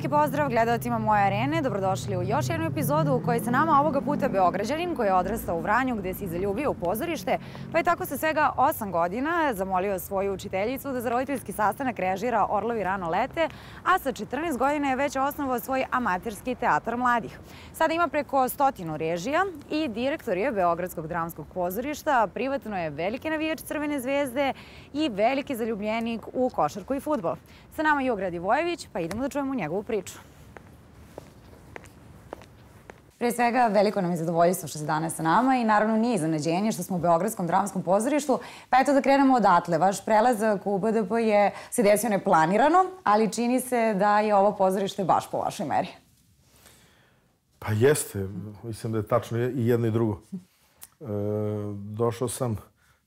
Veliki pozdrav gledalcima moje arene, dobrodošli u još jednu epizodu u kojoj se nama ovoga puta Beograđanin koji je odrastao u Vranju gde si zaljubio u pozorište, pa je tako sa svega 8 godina zamolio svoju učiteljicu da za roditeljski sastanak režira Orlovi rano lete, a sa 14 godina je već osnovao svoj amaterski teatar mladih. Sada ima preko stotinu režija i direktor je Beogradskog dramskog pozorišta, privatno je veliki navijač Crvene zvezde i veliki zaljubljenik u košarku i futbol. Sa nama je Jugra Divojević, pa idemo da čujemo njegovu priču. Pre svega, veliko nam je zadovoljstvo što ste danas sa nama i naravno nije iznenađenje što smo u Beogradskom dramskom pozorištu. Pa eto da krenemo odatle. Vaš prelazak u BDP je se desio neplanirano, ali čini se da je ovo pozorište baš po vašoj meri. Pa jeste. Mislim da je tačno i jedno i drugo. E, došao sam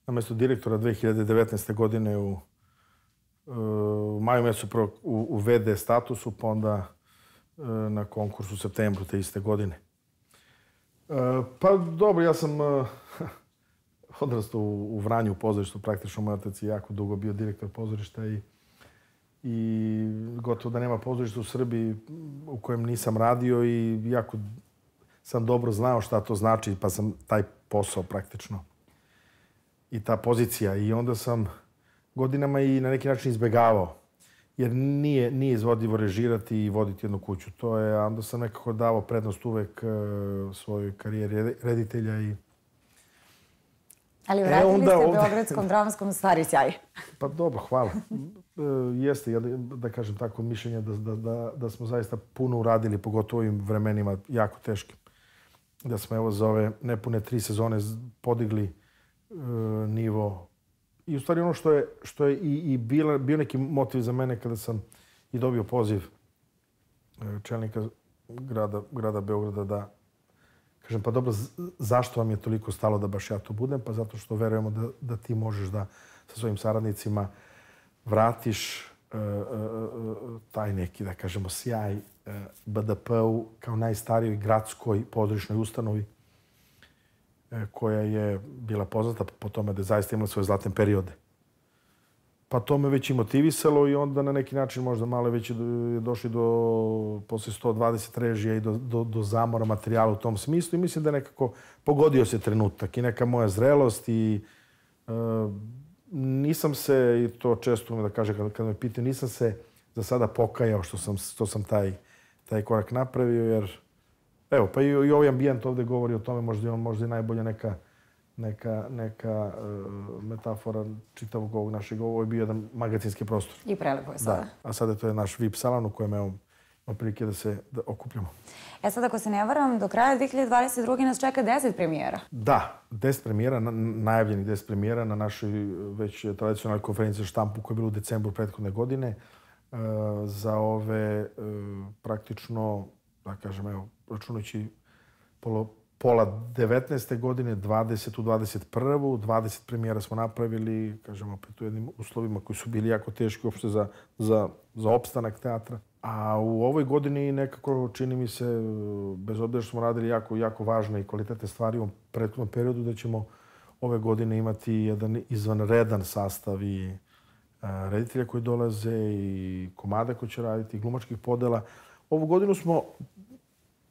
na mesto direktora 2019. godine u u maju mesecu prvo u, u VD statusu, pa onda e, na konkursu u septembru te iste godine. E, pa dobro, ja sam odrastao u, Vranju u pozorištu, praktično moj otac je jako dugo bio direktor pozorišta i i gotovo da nema pozorišta u Srbiji u kojem nisam radio i jako sam dobro znao šta to znači, pa sam taj posao praktično i ta pozicija i onda sam godinama i na neki način izbegavao. Jer nije, nije izvodivo režirati i voditi jednu kuću. To je, onda sam nekako davao prednost uvek uh, svojoj karijeri reditelja i Ali e, vratili e, onda, ste ovde... Beogradskom dramskom stari sjaj. Pa dobro, hvala. E, jeste, ja da, da kažem tako, mišljenje da, da, da, da smo zaista puno uradili, pogotovo ovim vremenima jako teškim. Da smo evo za ove nepune tri sezone podigli e, nivo I u stvari ono što je, što je i, i bila, bio neki motiv za mene kada sam i dobio poziv e, čelnika grada, grada Beograda da kažem, pa dobro, zašto vam je toliko stalo da baš ja to budem? Pa zato što verujemo da, da ti možeš da sa svojim saradnicima vratiš uh, taj neki, da kažemo, sjaj uh, BDP-u kao najstarijoj gradskoj područnoj ustanovi koja je bila poznata po tome da je zaista imala svoje zlatne periode. Pa to me već i motivisalo i onda na neki način možda malo već je došli do posle 120 režija i do, do, do zamora materijala u tom smislu i mislim da nekako pogodio se trenutak i neka moja zrelost i e, nisam se, i to često da kaže kad, kad me pitaju, nisam se za sada pokajao što sam, što sam taj, taj korak napravio jer Evo, pa i, i ovaj ambijent ovde govori o tome, možda je on možda i najbolja neka, neka, neka uh, metafora čitavog ovog našeg, ovo je bio jedan magacinski prostor. I prelepo je sada. Da, a sada to je naš VIP salon u kojem evo, imamo prilike da se da okupljamo. E sad, ako se ne varam, do kraja 2022. nas čeka 10 premijera. Da, 10 premijera, najavljenih 10 premijera na našoj već tradicionalnoj konferenciji štampu koja je bila u decembru prethodne godine. Uh, za ove uh, praktično, da kažem, evo, računajući pola, pola 19. godine, 20. u 21. 20 premijera smo napravili, kažem opet u jednim uslovima koji su bili jako teški uopšte za, za, za opstanak teatra. A u ovoj godini nekako čini mi se, bez obzira što smo radili jako, jako važne i kvalitetne stvari u prethodnom periodu, da ćemo ove godine imati jedan izvanredan sastav i reditelja koji dolaze i komada koji će raditi, i glumačkih podela. Ovu godinu smo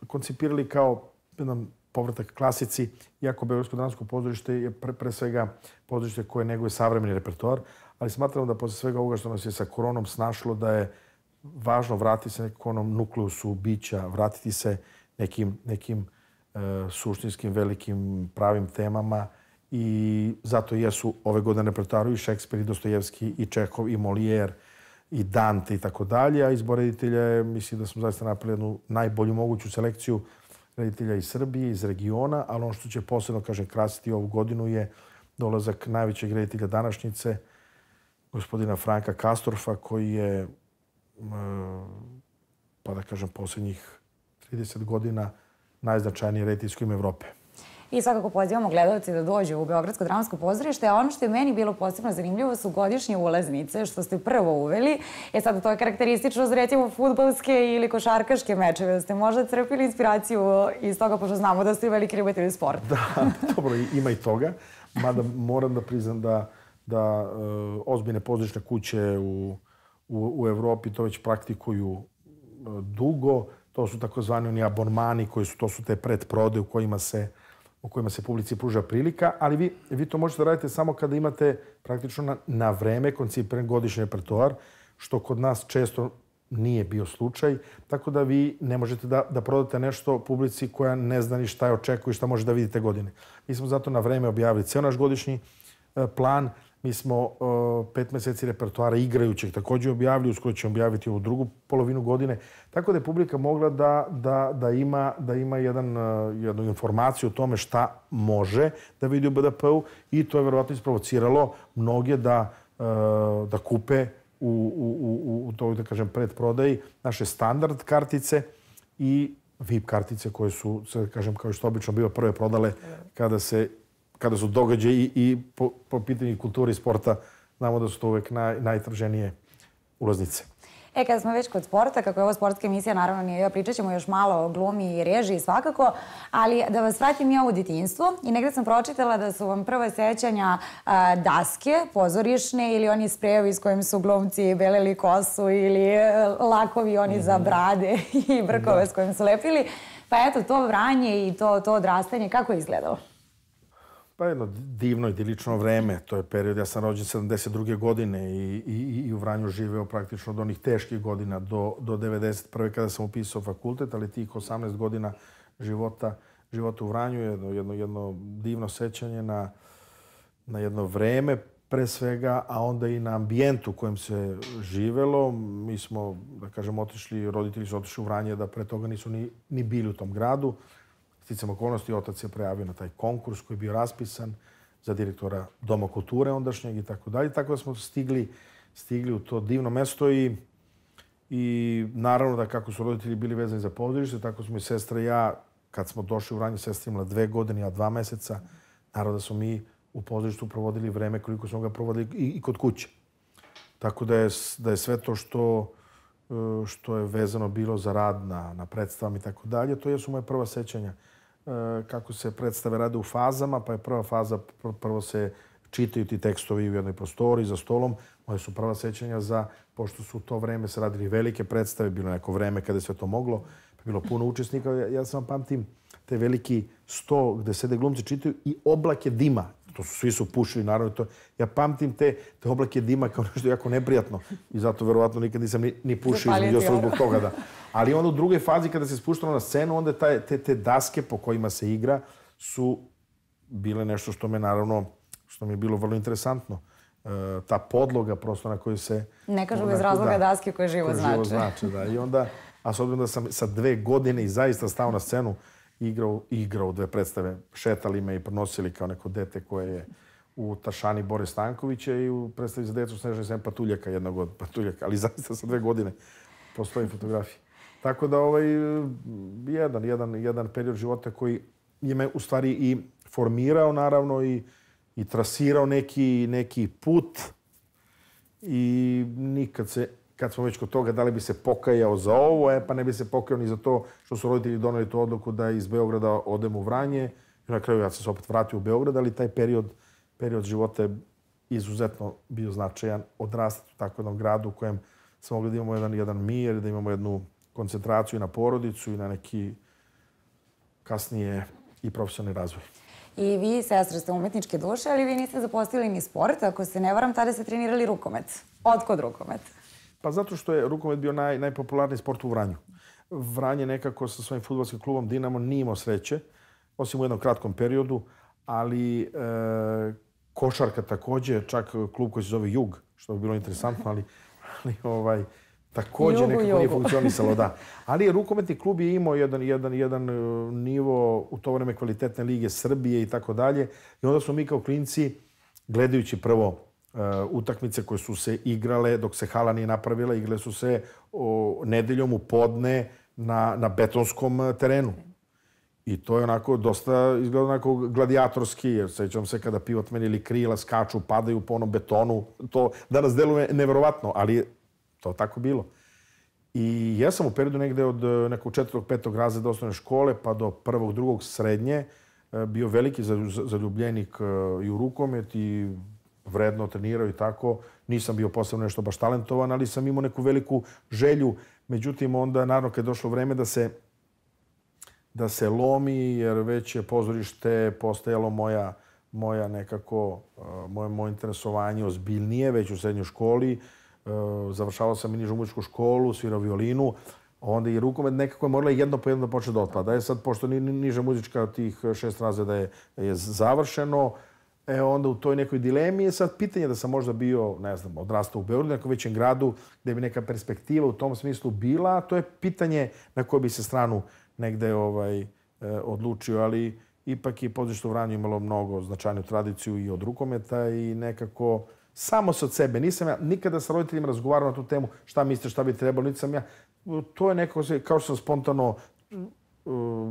koncipirali kao jedan povratak klasici, iako Beogradsko dramsko pozorište je pre, pre svega pozorište koje neguje savremeni repertoar, ali smatramo da posle svega ovoga što nas je sa koronom snašlo da je važno vratiti se nekako onom nukleusu bića, vratiti se nekim, nekim e, suštinskim, velikim, pravim temama i zato jesu ove godine repertoaru i Šekspir, i Dostojevski, i Čehov, i Molière, i Dante i tako dalje, a izbor reditelja je, mislim da smo zaista napravili jednu najbolju moguću selekciju reditelja iz Srbije, iz regiona, ali ono što će posebno, kažem, krasiti ovu godinu je dolazak najvećeg reditelja današnjice, gospodina Franka Kastorfa, koji je, pa da kažem, posljednjih 30 godina najznačajniji rediteljsko ime Evrope. I svakako pozivamo gledalci da dođu u Beogradsko dramsko pozorište, a ono što je meni bilo posebno zanimljivo su godišnje ulaznice, što ste prvo uveli. E sada to je karakteristično za recimo futbolske ili košarkaške mečeve. Da ste možda crpili inspiraciju iz toga, pošto znamo da ste veliki ljubitelji sporta. Da, dobro, ima i toga. Mada moram da priznam da, da uh, ozbiljne pozorišne kuće u, u, u Evropi to već praktikuju dugo. To su takozvani oni abonmani koji su, to su te predprode u kojima se u kojima se publici pruža prilika, ali vi, vi to možete da radite samo kada imate praktično na, na vreme koncipiran godišnji repertoar, što kod nas često nije bio slučaj, tako da vi ne možete da, da prodate nešto publici koja ne zna ni šta je očekuje i šta može da vidite godine. Mi smo zato na vreme objavili ceo naš godišnji e, plan. Mi smo uh, pet meseci repertoara igrajućeg takođe objavili, uskoro ćemo objaviti ovu drugu polovinu godine. Tako da je publika mogla da, da, da ima, da ima jedan, uh, jednu informaciju o tome šta može da vidi u BDP-u i to je verovatno isprovociralo mnoge da, uh, da kupe u, u, u, u toj, da kažem, predprodaji naše standard kartice i VIP kartice koje su, da kažem, kao što obično biva prve prodale kada se kada su događaji i po, po pitanju kulture i sporta znamo da su to uvek naj, najtraženije ulaznice. E, kada smo već kod sporta, kako je ovo sportska emisija, naravno nije, pričat ćemo još malo o glumi i režiji svakako, ali da vas vratim ja u detinjstvo i negde sam pročitala da su vam prve sećanja a, daske pozorišne ili oni sprejevi s kojim su glumci beleli kosu ili e, lakovi oni mm -hmm. za mhm. brade i brkove da. s kojim su lepili. Pa eto, to vranje i to, to odrastanje, kako je izgledalo? Pa jedno divno idilično vreme. To je period, ja sam rođen 72. godine i, i, i u Vranju živeo praktično od onih teških godina do, do 91. kada sam upisao fakultet, ali tih 18 godina života, života u Vranju je jedno, jedno, jedno divno sećanje na, na jedno vreme pre svega, a onda i na ambijentu u kojem se živelo. Mi smo, da kažem, otišli, roditelji su otišli u Vranje da pre toga nisu ni, ni bili u tom gradu. Sticam okolnosti, otac je prijavio na taj konkurs koji je bio raspisan za direktora Doma kulture ondašnjeg i tako dalje. Tako da smo stigli, stigli u to divno mesto i, i naravno da kako su roditelji bili vezani za pozorište, tako smo i sestra i ja, kad smo došli u Vranje, sestra imala dve godine, ja dva meseca, naravno da smo mi u pozorištu provodili vreme koliko smo ga provodili i, i kod kuće. Tako da je, da je sve to što, što je vezano bilo za rad na, na predstavama i tako dalje, to jesu moje prva sećanja. E, kako se predstave rade u fazama, pa je prva faza, prvo se čitaju ti tekstovi u jednoj prostori, za stolom. Moje su prva sećanja za, pošto su u to vreme se radili velike predstave, bilo neko vreme kada je sve to moglo, pa bilo puno učesnika. Ja, ja sam pamtim te veliki sto gde sede glumci čitaju i oblake dima to su, svi su pušili, naravno. To, ja pamtim te, te oblake dima kao nešto jako neprijatno i zato verovatno nikad nisam ni, ni pušio između ostalo zbog toga. Da. Ali onda u drugoj fazi kada se spuštalo na scenu, onda taj, te, te daske po kojima se igra su bile nešto što me naravno, što mi je bilo vrlo interesantno. E, ta podloga prosto na kojoj se... Ne kažu bez razloga da, daske koje živo koje Živo znači, da. I onda, a s obzirom da sam sa dve godine i zaista stao na scenu, igrao, igrao dve predstave. Šetali me i pronosili kao neko dete koje je u Tašani Boris Stankovića i u predstavi za decu Snežani Sem Patuljaka, jednog od Patuljaka, ali zaista sa dve godine postoji fotografije. Tako da ovaj, jedan, jedan, jedan period života koji je me u stvari i formirao naravno i, i trasirao neki, neki put i nikad se kad smo već kod toga, da li bi se pokajao za ovo, e pa ne bi se pokajao ni za to što su roditelji doneli tu odluku da iz Beograda odem u Vranje. I na kraju ja sam se opet vratio u Beograd, ali taj period, period života je izuzetno bio značajan odrastati u takvom gradu u kojem smo mogli da imamo jedan, jedan mir, da imamo jednu koncentraciju na porodicu i na neki kasnije i profesionalni razvoj. I vi, sestre, ste umetničke duše, ali vi niste zapostili ni sport. Ako se ne varam, tada ste trenirali rukomet. Otkud rukomet? Pa zato što je rukomet bio naj, najpopularniji sport u Vranju. Vranje nekako sa svojim futbolskim klubom Dinamo nije imao sreće, osim u jednom kratkom periodu, ali e, košarka takođe, čak klub koji se zove Jug, što bi bilo interesantno, ali, ali ovaj, takođe jugu, nekako jugu. nije funkcionisalo, da. Ali rukometni klub je imao jedan, jedan, jedan e, nivo u to vreme kvalitetne lige Srbije i tako dalje. I onda smo mi kao klinci, gledajući prvo utakmice koje su se igrale dok se hala nije napravila, igrale su se o, nedeljom u podne na, na betonskom uh, terenu. I to je onako dosta izgleda onako gladijatorski, jer sećam se kada pivotmeni ili krila skaču, padaju po onom betonu. To danas deluje neverovatno, ali to tako bilo. I ja sam u periodu negde od uh, nekog četvrtog, petog razreda osnovne škole pa do prvog, drugog srednje bio veliki zaljubljenik i u rukomet i vredno trenirao i tako. Nisam bio posebno nešto baš talentovan, ali sam imao neku veliku želju. Međutim, onda, naravno, kad je došlo vreme da se, da se lomi, jer već je pozorište postajalo moja, moja nekako, moje, moje interesovanje ozbiljnije, već u srednjoj školi. Završavao sam i nižu muzičku školu, svirao violinu. Onda i rukomet nekako je morala jedno po jedno da počne da otpada. E sad, pošto ni, niža muzička tih šest razreda je, je završeno, E onda u toj nekoj dilemi je sad pitanje da sam možda bio, ne znam, odrastao u Beogradu, nekom većem gradu, gde bi neka perspektiva u tom smislu bila. To je pitanje na koju bi se stranu negde ovaj, e, odlučio, ali ipak je u Vranju imalo mnogo značajnu tradiciju i od rukometa i nekako samo se od sebe. Nisam ja nikada sa roditeljima razgovarao na tu temu šta mislite, šta bi trebalo, niti sam ja. To je neko, kao što sam spontano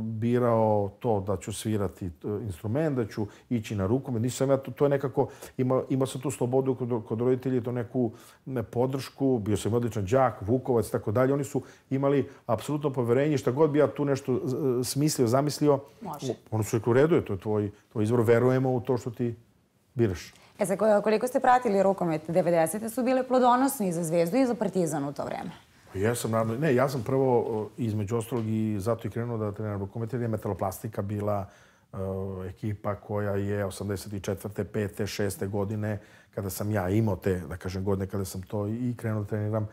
birao to da ću svirati instrument, da ću ići na rukomet. Nisam ja, to, to je nekako, ima, ima sam tu slobodu kod, kod roditelji, to neku ne, podršku, bio sam odličan đak, Vukovac, tako dalje. Oni su imali apsolutno poverenje, šta god bi ja tu nešto smislio, zamislio, Može. oni su rekli u redu je, to je tvoj, tvoj izvor, verujemo u to što ti biraš. E sad, koliko ste pratili rukomet, 90. su bile plodonosni za Zvezdu i za Partizan u to vreme? Ja sam naravno, ne, ja sam prvo između ostalog i zato i krenuo da treniram rukomet, jer je metaloplastika bila uh, ekipa koja je 84. 5. 6. godine, kada sam ja imao te, da kažem, godine kada sam to i krenuo da treniram,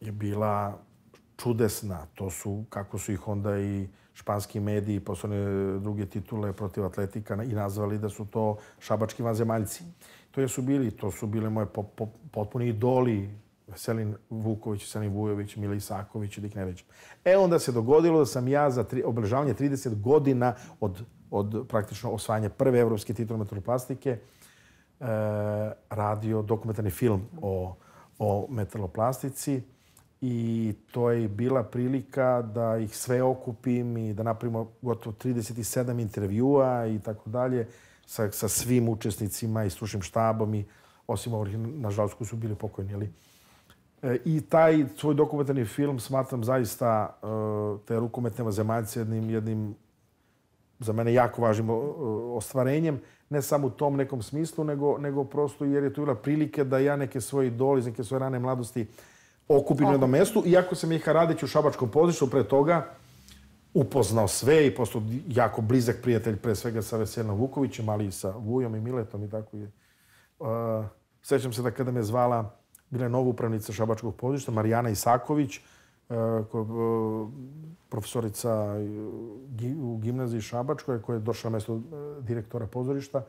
je bila čudesna. To su, kako su ih onda i španski mediji posle druge titule protiv atletika i nazvali da su to šabački vanzemaljci. To su bili, to su bile moje po, po, potpuni idoli Veselin Vuković, Veselin Vujović, Mila Isaković da ih ne rećem. E onda se dogodilo da sam ja za tri, obeležavanje 30 godina od, od praktično osvajanja prve evropske titule metaloplastike e, radio dokumentarni film o, o metaloplastici i to je bila prilika da ih sve okupim i da napravimo gotovo 37 intervjua i tako dalje sa, sa svim učesnicima i stručnim štabom i osim ovih, nažalost, koji su bili pokojni, ali I taj svoj dokumentarni film smatram zaista e, te rukometne zemaljce jednim, jednim za mene jako važnim ostvarenjem, ne samo u tom nekom smislu, nego, nego prosto jer je to bila prilike da ja neke svoje idoli iz neke svoje rane mladosti okupim na jednom mestu. Iako sam Miha Radić u Šabačkom pozorištu pre toga upoznao sve i postao jako blizak prijatelj pre svega sa Veselinom Vukovićem, ali i sa Vujom i Miletom i tako je. Uh, sećam se da kada me zvala bila je nova upravnica Šabačkog pozorišta, Marijana Isaković, e, koja je profesorica u gimnaziji Šabačkoj, koja je došla na mesto e, direktora pozorišta.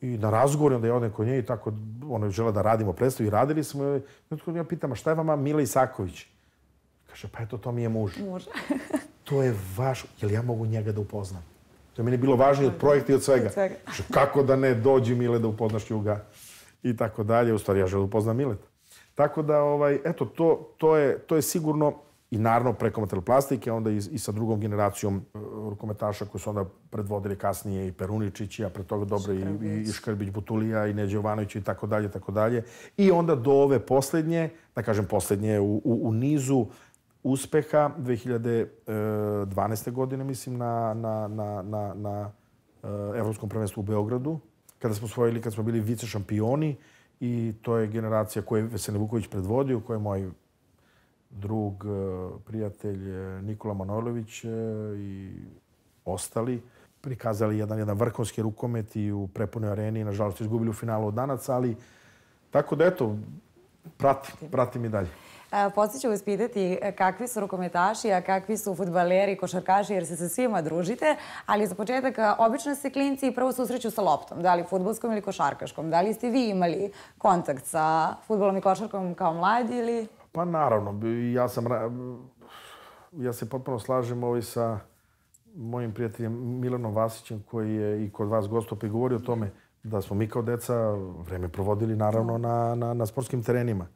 I na razgovor, onda je odem kod nje i tako, ona je žela da radimo predstavu i radili smo. I onda ja pitam, a šta je vama Mila Isaković? Kaže, pa eto, to mi je muž. Muž. to je vaš, jel ja mogu njega da upoznam? To je meni bilo važnije od projekta i od svega. Od svega. Kaže, kako da ne dođi Mile da upoznaš Juga? I tako dalje. U stvari, ja želim da upoznam Mileta. Tako da, ovaj, eto, to, to, je, to je sigurno i naravno preko metalplastike, onda i, i sa drugom generacijom uh, rukometaša koji su onda predvodili kasnije i Peruničić, a pre toga dobro i, i Škrbić Butulija i Neđe Jovanović i tako dalje, tako dalje. I onda do ove poslednje, da kažem poslednje u, u, u nizu uspeha 2012. godine, mislim, na, na, na, na, na uh, Evropskom prvenstvu u Beogradu, kada smo svojili, kad smo bili vice šampioni, i to je generacija koju je Veselin Vuković predvodio, koji je moj drug, e, prijatelj e, Nikola Manojlović e, i ostali prikazali jedan, jedan vrhunski rukomet i u prepunoj areni. Nažalost, izgubili u finalu od danaca, ali tako da eto, pratim, pratim i dalje. Posle ću vas pitati e, kakvi su rukometaši, a kakvi su futbaleri, košarkaši, jer se sa svima družite. Ali za početak, obično se klinci prvo susreću sa loptom, da li futbolskom ili košarkaškom. Da li ste vi imali kontakt sa futbolom i košarkom kao mladi ili... Pa naravno, ja sam... Ja se potpuno slažem ovaj sa mojim prijateljem Milanom Vasićem koji je i kod vas gostop i govorio o tome da smo mi kao deca vreme provodili naravno na, na, na sportskim terenima.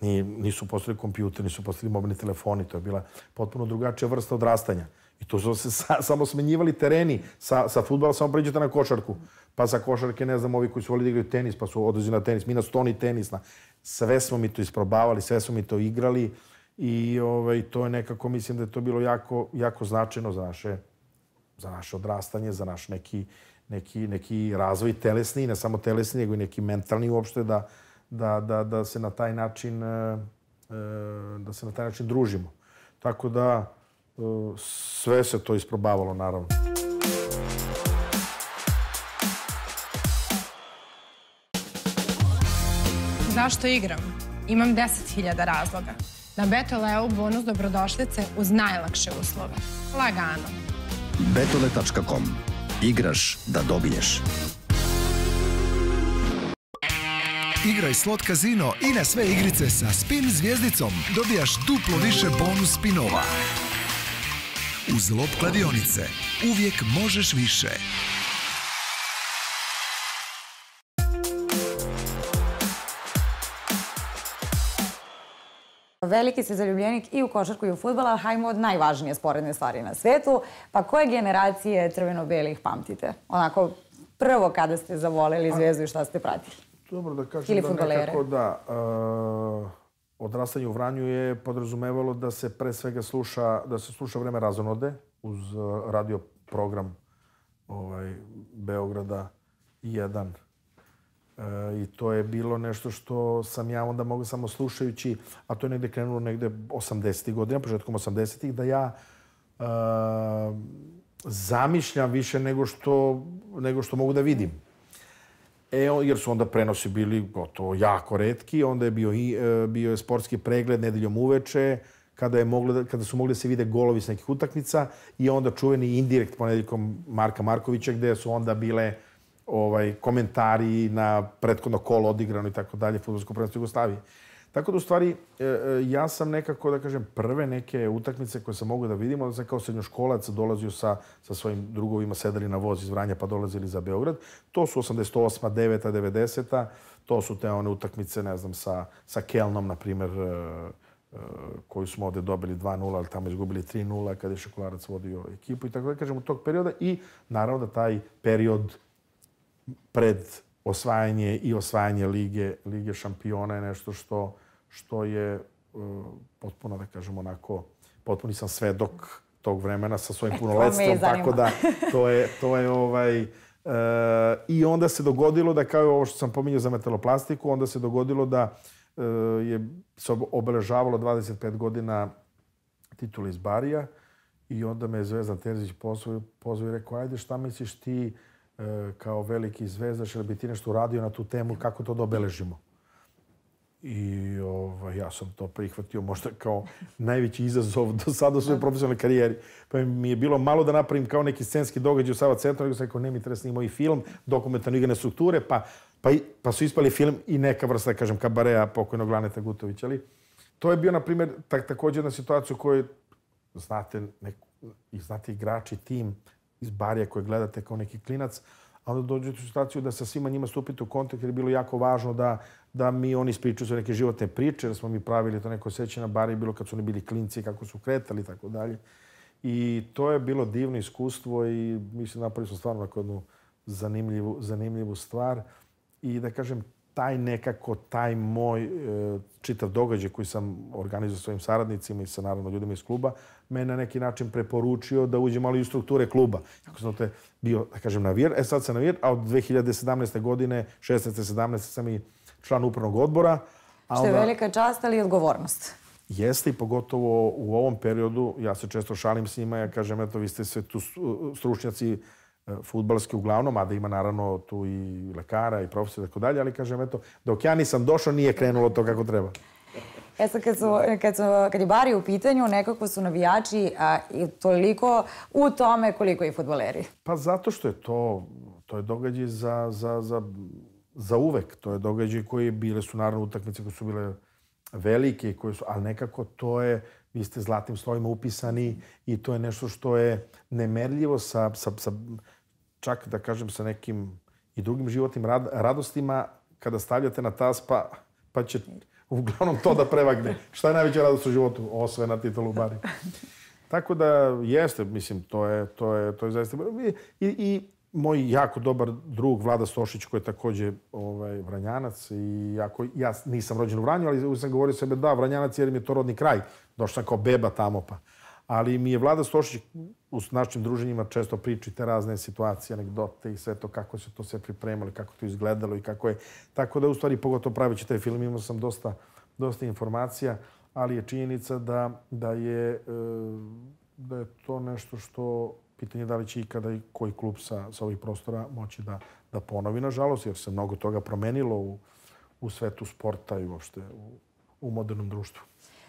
Ni, nisu postali kompjuter, nisu postali mobilni telefoni, to je bila potpuno drugačija vrsta odrastanja. I to su se sa, samo smenjivali tereni. Sa, sa futbala samo pređete na košarku. Pa sa košarke, ne znam, ovi koji su volili da igraju tenis, pa su odlazi na tenis. Mi na stoni tenis. Na... Sve smo mi to isprobavali, sve smo mi to igrali. I ovaj, to je nekako, mislim da je to bilo jako, jako značajno za naše, za naše odrastanje, za naš neki, neki, neki razvoj telesni, ne samo telesni, nego i neki mentalni uopšte, da, da, da, da se na taj način e, da se na taj način družimo. Tako da sve se to isprobavalo, naravno. Zašto igram? Imam 10.000 razloga. Na Betoleu bonus dobrodošlice uz najlakše uslove. Lagano. Betole.com. Igraš da dobiješ. Igraj slot kazino i na sve igrice sa spin zvijezdicom dobijaš duplo više bonus spinova. Uz lop kladionice uvijek možeš više. Veliki si zaljubljenik i u košarku i u futbala, hajmo od najvažnije sporedne stvari na svetu. Pa koje generacije crveno-belih pamtite? Onako, prvo kada ste zavoleli zvezdu i šta ste pratili? Dobro da kažem Ili da nekako da uh, odrastanje u Vranju je podrazumevalo da se pre svega sluša, da se sluša vreme razonode uz radio program ovaj, Beograda 1 E, I to je bilo nešto što sam ja onda mogao samo slušajući, a to je negde krenulo negde 80. godina, početkom 80. da ja uh, zamišljam više nego što, nego što mogu da vidim. E, jer su onda prenosi bili gotovo jako redki, onda je bio, i, e, bio je sportski pregled nedeljom uveče, kada, je moglo da, kada su mogli da se vide golovi s nekih utakmica i onda čuveni indirekt ponedeljkom Marka Markovića gde su onda bile ovaj, komentari na prethodno kolo odigrano i tako dalje, futbolsko prvenstvo Jugoslavije. Tako da, u stvari, e, e, ja sam nekako, da kažem, prve neke utakmice koje sam mogu da vidim, onda sam kao srednjoškolac dolazio sa, sa svojim drugovima, sedali na voz iz Vranja pa dolazili za Beograd. To su 88. 9. 90. To su te one utakmice, ne znam, sa, sa Kelnom, na primer, e, koju smo ovde dobili 2-0, ali tamo izgubili 3-0 kada je Šokolarac vodio ekipu i tako da kažem u tog perioda. I naravno da taj period pred osvajanje i osvajanje lige, lige šampiona je nešto što, što je uh, potpuno, da kažem, onako, potpuni sam svedok tog vremena sa svojim punoletstvom, tako da to je, to je ovaj, uh, I onda se dogodilo da, kao ovo što sam pominjao za metaloplastiku, onda se dogodilo da uh, je se obeležavalo 25 godina titula iz Barija i onda me je Zvezdan Terzić pozvao, pozvao i rekao, ajde šta misliš ti, E, kao veliki zvezdaš, ili bi ti nešto uradio na tu temu, kako to da obeležimo? I ovaj, ja sam to prihvatio možda kao najveći izazov do sada u svojoj profesionalnoj karijeri. Pa mi je bilo malo da napravim kao neki scenski događaj u Sava centru, nego sam rekao, ne mi treba snimao i film, dokumentarno igrane strukture, pa, pa, pa su ispali film i neka vrsta, da kažem, kabareja pokojnog Laneta Gutovića. Ali to je bio, na primjer, tak, također jedna situacija u kojoj znate, neku, znate igrači, tim, iz barija koje gledate kao neki klinac, onda dođete u situaciju da sa svima njima stupite u kontakt jer je bilo jako važno da, da mi oni ispričaju neke životne priče, jer smo mi pravili to neko sećanje na bari, bilo kad su oni bili klinci, kako su kretali i tako dalje. I to je bilo divno iskustvo i mislim napravili smo stvarno jednu zanimljivu, zanimljivu stvar. I da kažem, taj nekako, taj moj e, čitav događaj koji sam organizao svojim saradnicima i sa naravno ljudima iz kluba, me na neki način preporučio da uđem malo i u strukture kluba. Kako sam te bio, da kažem, navir, e sad sam navir, a od 2017. godine, 16. 17. sam i član upravnog odbora. A Što je onda, velika čast, ali i odgovornost. Jeste i pogotovo u ovom periodu, ja se često šalim s njima, ja kažem, eto, vi ste sve tu stručnjaci E, futbalski uglavnom, a da ima naravno tu i lekara i profesora i tako dalje, ali kažem, eto, dok ja nisam došao, nije krenulo to kako treba. E sad, kad, su, kad, su, kad je Bari u pitanju, nekako su navijači a, i toliko u tome koliko i futboleri. Pa zato što je to, to je događaj za, za, za, za uvek. To je događaj koji bile su naravno utakmice koje su bile velike, koje su, ali nekako to je, vi ste zlatnim slovima upisani i to je nešto što je nemerljivo sa, sa, sa čak da kažem sa nekim i drugim životnim rad, radostima kada stavljate na tas pa, pa će uglavnom to da prevagne. Šta je najveća radost u životu? Osvojena titulu bari. Tako da jeste, mislim, to je, to je, to je zaista... I, i moj jako dobar drug Vlada Stošić koji je takođe ovaj, Vranjanac i jako, ja nisam rođen u Vranju, ali sam govorio sebe da, Vranjanac jer mi je to rodni kraj. Došao sam kao beba tamo pa ali mi je Vlada Stošić u našim druženjima često priča te razne situacije, anegdote i sve to, kako se to sve pripremalo, kako to izgledalo i kako je. Tako da, u stvari, pogotovo pravići taj film, imao sam dosta, dosta informacija, ali je činjenica da, da, je, e, da je to nešto što pitanje da li će ikada i koji klub sa, sa ovih prostora moći da, da ponovi, nažalost, jer se mnogo toga promenilo u, u svetu sporta i uopšte u, u modernom društvu.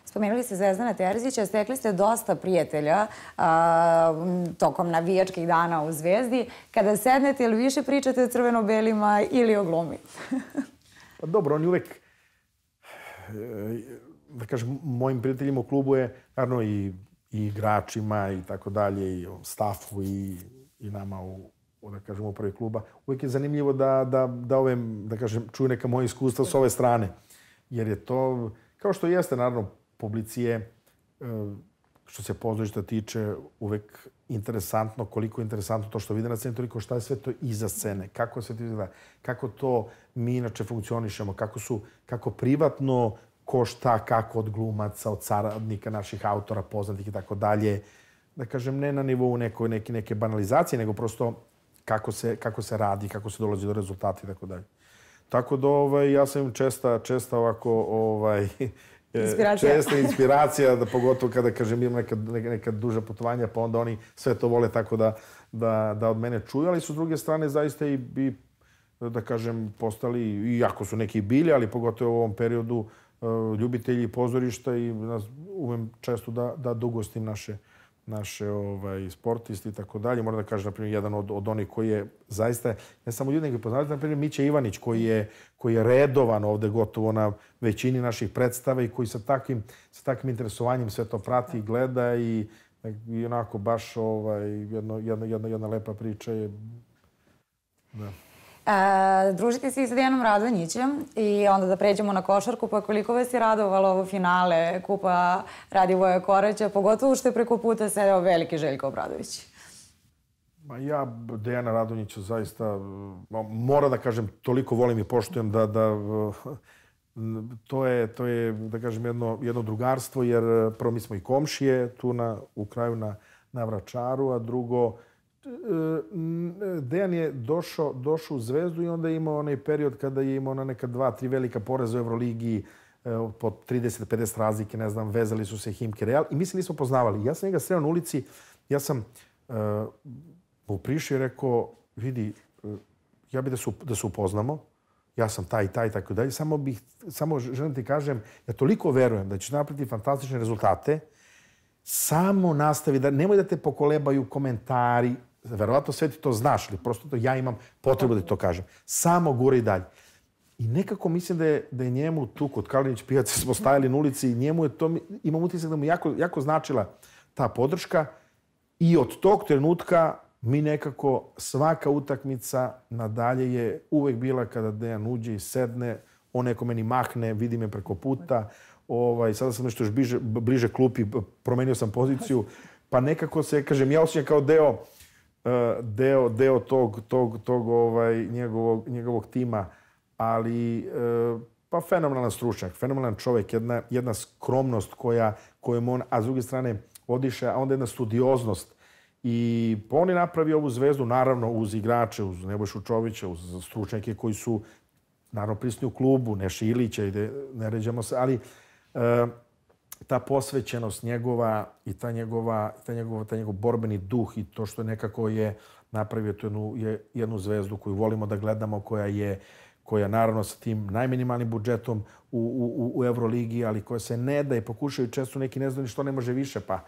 Spomenuli ste Zvezdana Terzića, stekli ste dosta prijatelja a, tokom navijačkih dana u Zvezdi. Kada sednete, ili više pričate o crveno-belima ili o glumi? pa dobro, on je uvek, da kažem, mojim prijateljima u klubu je, naravno, i, igračima i tako dalje, i stafu i, i nama u, u da kažem, upravi kluba. Uvek je zanimljivo da, da, da ove, da kažem, čuju neka moja iskustva s ove strane. Jer je to, kao što jeste, naravno, publicije, e, što se pozorišta tiče, uvek interesantno, koliko je interesantno to što vide na sceni, toliko šta je sve to iza scene, kako se to izgleda, kako to mi inače funkcionišemo, kako su, kako privatno, ko šta, kako od glumaca, od saradnika naših autora, poznatih i tako dalje, da kažem, ne na nivou neko, neke, neke banalizacije, nego prosto kako se, kako se radi, kako se dolazi do rezultata i tako dalje. Tako da ovaj, ja sam česta, česta ovako ovaj, inspiracija. česta inspiracija, da pogotovo kada, kažem, imam neka, neka, neka duža putovanja, pa onda oni sve to vole tako da, da, da od mene čuju, ali su s druge strane zaista i bi, da kažem, postali, iako su neki bili, ali pogotovo u ovom periodu, e, ljubitelji pozorišta i nas umem često da, da dugostim naše, naše ovaj, sportisti i tako dalje. Moram da kažem, na primjer, jedan od, od onih koji je zaista, ne samo ljudi, nego poznavate, na primjer, Mića Ivanić, koji je, koji je redovan ovde gotovo na većini naših predstava i koji sa takvim, sa takvim interesovanjem sve to prati i gleda i, i onako baš ovaj, jedno, jedna, jedna, jedna lepa priča je da. E, družite se i sa Dijanom Radonjićem i onda da pređemo na košarku, pa koliko vas je radovalo ovo finale Kupa Radivoja Koraća, pogotovo što je preko puta sedeo veliki Željko Obradović? Ma ja Dejana Radonjića zaista, mora da kažem, toliko volim i poštujem da, da to je, to je, da kažem, jedno, jedno drugarstvo, jer prvo mi smo i komšije tu na, u kraju na, na Vračaru, a drugo, Dejan je došao, došao u Zvezdu i onda je imao onaj period kada je imao na neka dva, tri velika poreza u Euroligi, e, po 30-50 razlike, ne znam, vezali su se Himke Real i mi se nismo poznavali. Ja sam njega sreo na ulici, ja sam uh, mu prišao i rekao, vidi, uh, ja bih da se, da se upoznamo, ja sam taj, taj, tako dalje. Samo bih, samo želim ti kažem, ja toliko verujem da ćeš napraviti fantastične rezultate, samo nastavi, da, nemoj da te pokolebaju komentari, verovatno sve ti to znaš, ali prosto to ja imam potrebu da ti to kažem. Samo gura i dalje. I nekako mislim da je, da je njemu tu kod Kalinić pijace smo stajali na ulici i njemu je to, imam utisak da mu jako, jako značila ta podrška i od tog trenutka mi nekako svaka utakmica nadalje je uvek bila kada Dejan uđe i sedne, on neko meni mahne, vidi me preko puta, ovaj, sada sam nešto još bliže, bliže klupi, promenio sam poziciju, pa nekako se, kažem, ja osjećam kao deo deo, deo tog, tog, tog ovaj, njegovog, njegovog tima, ali e, pa fenomenalan stručnjak, fenomenalan čovjek, jedna, jedna skromnost koja, kojom on, a s druge strane odiše, a onda jedna studioznost. I pa on je napravio ovu zvezdu, naravno, uz igrače, uz Nebojšu Čovića, uz stručnjake koji su, naravno, prisni u klubu, Neša Ilića, ide, ne ređamo se, ali e, ta posvećenost njegova i ta njegova, ta njegova, ta njegov borbeni duh i to što nekako je napravio tu jednu, je, jednu zvezdu koju volimo da gledamo, koja je koja naravno sa tim najminimalnim budžetom u, u, u Euroligi, ali koja se ne da i pokušaju često neki ne znaju što ne može više, pa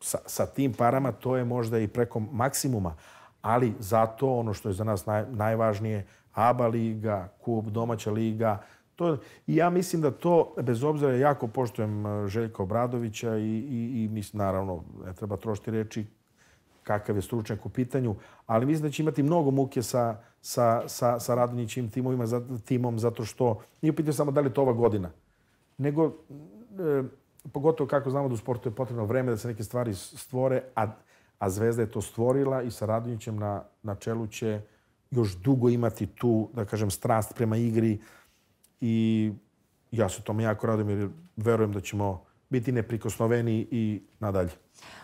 sa, sa tim parama to je možda i preko maksimuma, ali zato ono što je za nas naj, najvažnije, ABA liga, kup, domaća liga, To, I ja mislim da to, bez obzira, jako poštujem e, Željka Obradovića i, i, i mislim, naravno, ne treba trošiti reči kakav je stručnjak u pitanju, ali mislim da će imati mnogo muke sa, sa, sa, sa Radonjićim timovima, za, timom, zato što nije pitanje samo da li to ova godina, nego e, pogotovo kako znamo da u sportu je potrebno vreme da se neke stvari stvore, a, a Zvezda je to stvorila i sa Radonjićem na, na čelu će još dugo imati tu, da kažem, strast prema igri, i ja se tome jako radim jer verujem da ćemo biti neprikosnoveni i nadalje.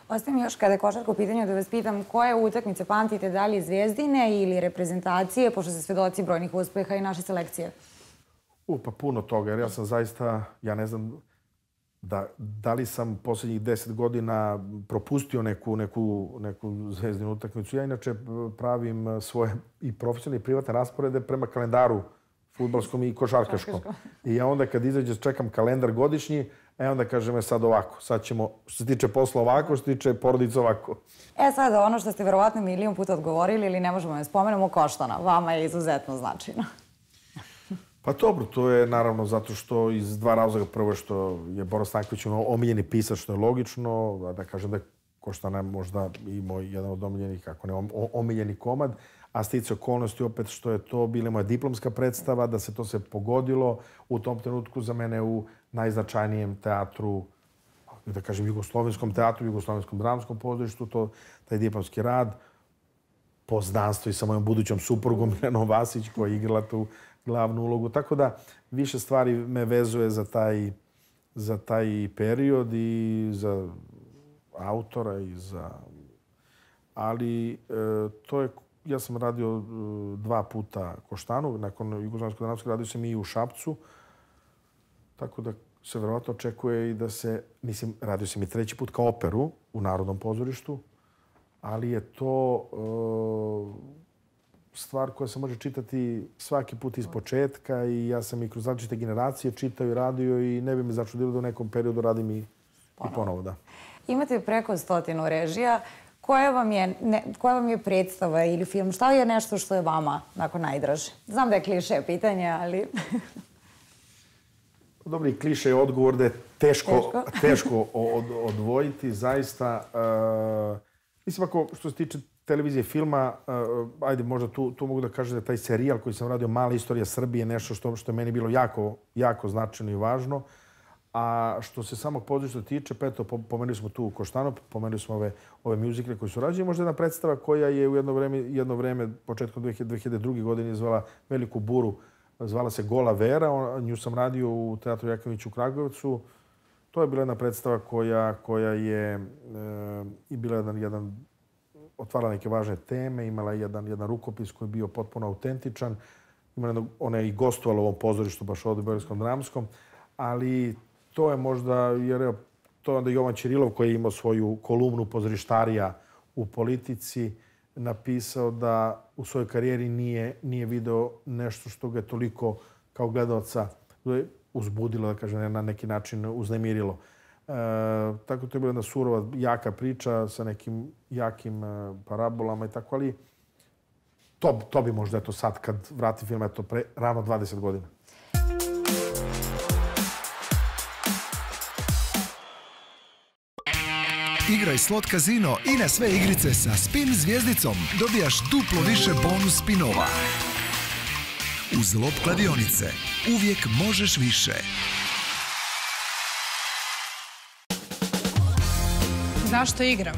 Ostaje mi još kada je košarka u pitanju da vas pitam koje utakmice pamtite, da li zvijezdine ili reprezentacije, pošto se svedoci brojnih uspeha i naše selekcije? U, pa puno toga, jer ja sam zaista, ja ne znam da, da li sam poslednjih deset godina propustio neku, neku, neku zvezdinu utakmicu. Ja inače pravim svoje i profesionalne i privatne rasporede prema kalendaru futbalskom i košarkaškom. I ja onda kad izađe čekam kalendar godišnji, e onda kažem je sad ovako, sad ćemo, što se tiče posla ovako, što se tiče porodice ovako. E sad, ono što ste verovatno milijon puta odgovorili ili ne možemo da spomenemo, koštana. Vama je izuzetno značajno. Pa dobro, to je naravno zato što iz dva razloga. Prvo je što je Boris Stanković omiljeni pisac, što je logično. Da kažem da je Koštana možda i moj jedan od omiljenih, kako ne, omiljeni komad. A stice okolnosti opet što je to bila moja diplomska predstava, da se to se pogodilo u tom trenutku za mene u najznačajnijem teatru, da kažem, jugoslovenskom teatru, jugoslovenskom dramskom pozorištu, to, taj diplomski rad, poznanstvo i sa mojom budućom suprugom Milenom Vasić koja je igrala tu glavnu ulogu. Tako da više stvari me vezuje za taj, za taj period i za autora i za... Ali e, to je... Ja sam radio e, dva puta Koštanu, nakon Jugoslavijskog dramskog radio sam i u Šapcu. Tako da se verovatno očekuje i da se... Mislim, radio sam i treći put kao operu u Narodnom pozorištu, ali je to... E, stvar koja se može čitati svaki put iz početka i ja sam i kroz različite generacije čitao i radio i ne bi me začudilo da u nekom periodu radim i ponovo. i ponovo. Da. Imate preko stotinu režija. Koja vam, je, ne, koja vam je predstava ili film? Šta je nešto što je vama nakon najdraže? Znam da je kliše pitanje, ali... Dobro, i kliše je odgovor da je teško, teško. teško od, odvojiti. Zaista, uh, mislim, ako što se tiče televizije filma, uh, ajde možda tu, tu mogu da kažem da taj serijal koji sam radio, Mala istorija Srbije, nešto što, što je meni bilo jako, jako značajno i važno. A što se samog pozorišta tiče, pa eto, pomenuli smo tu Koštano, pomenuli smo ove, ove muzikle koji su rađeni. Možda jedna predstava koja je u jedno vreme, jedno vreme početkom 2002. godine zvala Veliku buru, zvala se Gola Vera. On, nju sam radio u Teatru Jakoviću u Kragujevcu. To je bila jedna predstava koja, koja je e, i bila jedan, jedan otvarala neke važne teme, imala je jedan, jedan rukopis koji je bio potpuno autentičan. Ona je i gostovala u ovom pozorištu, baš ovdje u Beogradskom dramskom, ali to je možda, jer to je onda Jovan Čirilov koji je imao svoju kolumnu pozorištarija u politici, napisao da u svojoj karijeri nije, nije video nešto što ga je toliko kao gledalca uzbudilo, da kažem, na neki način uznemirilo. E, tako to je bila jedna surova, jaka priča sa nekim jakim e, parabolama i tako, ali to, to bi možda, eto sad, kad vrati film, eto, pre ravno 20 godina. Igraj slot kazino i na sve igrice sa spin zvijezdicom dobijaš duplo više bonus spinova. Uz lop kladionice uvijek možeš više. Zašto igram?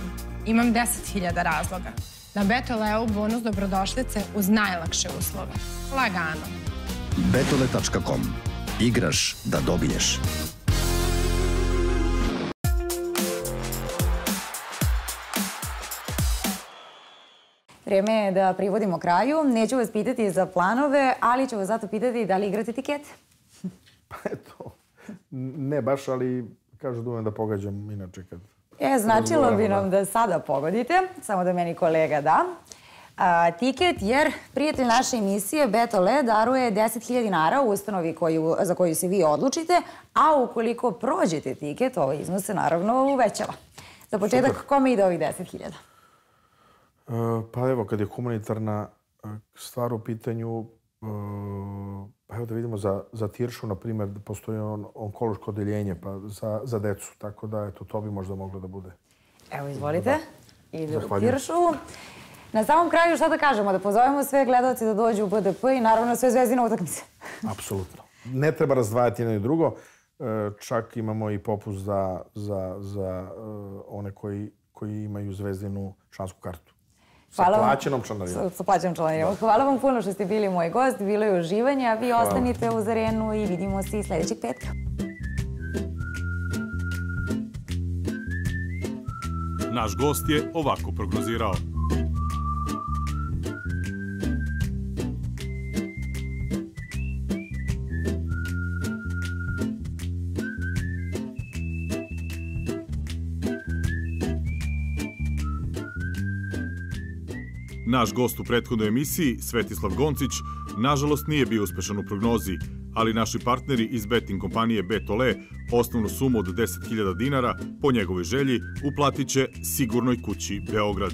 Imam 10.000 razloga. Na Betoleu bonus dobrodošlice uz najlakše uslove. Lagano. Betole.com. Igraš da dobiješ. Vreme je da privodimo kraju. Neću vas pitati za planove, ali ću vas zato pitati da li igrate tikete? Pa eto, ne baš, ali kažu da umem da pogađam inače kad E, značilo bi nam da sada pogodite, samo da meni kolega da. A, tiket jer prijatelj naše emisije Beto Le daruje 10.000 dinara u ustanovi koju, za koju se vi odlučite, a ukoliko prođete tiket, ovaj iznos se naravno uvećava. Za početak, Super. kome ide ovih 10.000? Uh, pa evo, kad je humanitarna e, stvar u pitanju, uh, Pa evo da vidimo za, za Tiršu, na primjer, da postoji on, onkološko odeljenje pa za, za decu. Tako da, eto, to bi možda moglo da bude. Evo, izvolite. Da. Ide u Tiršu. Na samom kraju šta da kažemo? Da pozovemo sve gledalce da dođu u BDP i naravno sve zvezdine utakmice. Apsolutno. Ne treba razdvajati jedno i drugo. Čak imamo i popust za, za, za one koji, koji imaju zvezdinu člansku kartu. Hvala sa plaćenom članarinom. Sa, sa plaćenom članarinom. Da. Hvala vam puno što ste bili moj gost. Bilo je uživanje, a vi Hvala. ostanite u Zarenu i vidimo se i sledećeg petka. Naš gost je ovako prognozirao. Naš gost u prethodnoj emisiji, Svetislav Goncić, nažalost nije bio uspešan u prognozi, ali naši partneri iz betting kompanije Betole osnovnu sumu od 10.000 dinara po njegovoj želji uplatit će sigurnoj kući Beograd.